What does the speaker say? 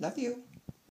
Love you.